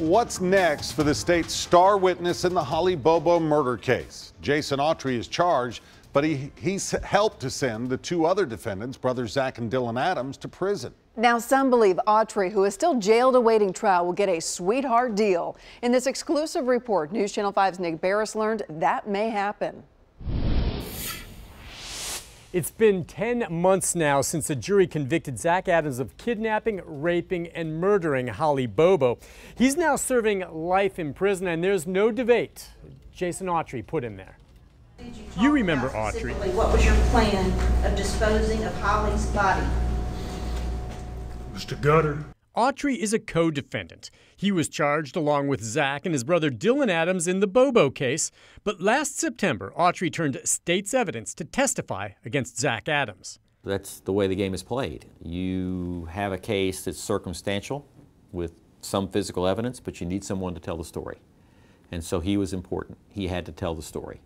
What's next for the state's star witness in the Holly Bobo murder case? Jason Autry is charged, but he, he's helped to send the two other defendants, brothers Zach and Dylan Adams, to prison. Now, some believe Autry, who is still jailed awaiting trial, will get a sweetheart deal. In this exclusive report, News Channel 5's Nick Beres learned that may happen. It's been 10 months now since a jury convicted Zach Adams of kidnapping, raping, and murdering Holly Bobo. He's now serving life in prison, and there's no debate. Jason Autry put him there. You, you remember Autry. What was your plan of disposing of Holly's body? Mr. Gutter. Autry is a co defendant. He was charged along with Zach and his brother Dylan Adams in the Bobo case, but last September, Autry turned state's evidence to testify against Zach Adams. That's the way the game is played. You have a case that's circumstantial with some physical evidence, but you need someone to tell the story. And so he was important. He had to tell the story.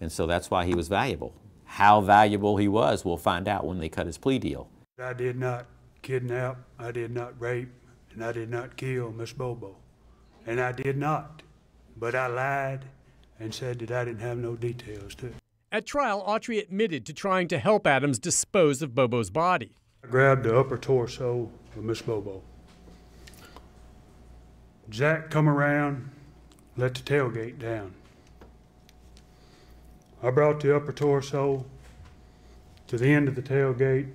And so that's why he was valuable. How valuable he was, we'll find out when they cut his plea deal. I did not kidnap, I did not rape, and I did not kill Miss Bobo. And I did not. But I lied and said that I didn't have no details to it. At trial, Autry admitted to trying to help Adams dispose of Bobo's body. I grabbed the upper torso of Miss Bobo. Jack come around, let the tailgate down. I brought the upper torso to the end of the tailgate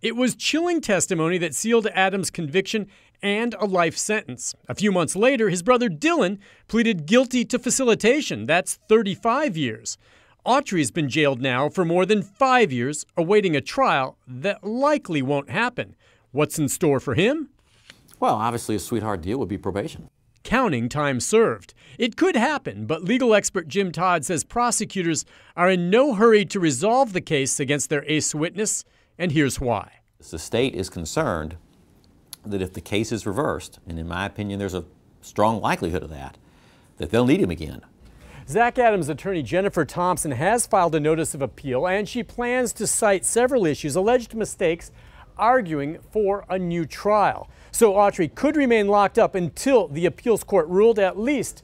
it was chilling testimony that sealed Adams' conviction and a life sentence. A few months later, his brother Dylan pleaded guilty to facilitation. That's 35 years. Autry's been jailed now for more than five years, awaiting a trial that likely won't happen. What's in store for him? Well, obviously, a sweetheart deal would be probation. Counting time served. It could happen, but legal expert Jim Todd says prosecutors are in no hurry to resolve the case against their ace witness and here's why. The state is concerned that if the case is reversed, and in my opinion there's a strong likelihood of that, that they'll need him again. Zach Adams' attorney Jennifer Thompson has filed a notice of appeal and she plans to cite several issues, alleged mistakes, arguing for a new trial. So Autry could remain locked up until the appeals court ruled at least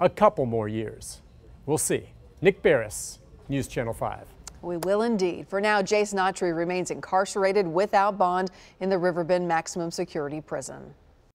a couple more years. We'll see. Nick Beres, News Channel 5. We will indeed. For now, Jason Autry remains incarcerated without bond in the Riverbend Maximum Security Prison.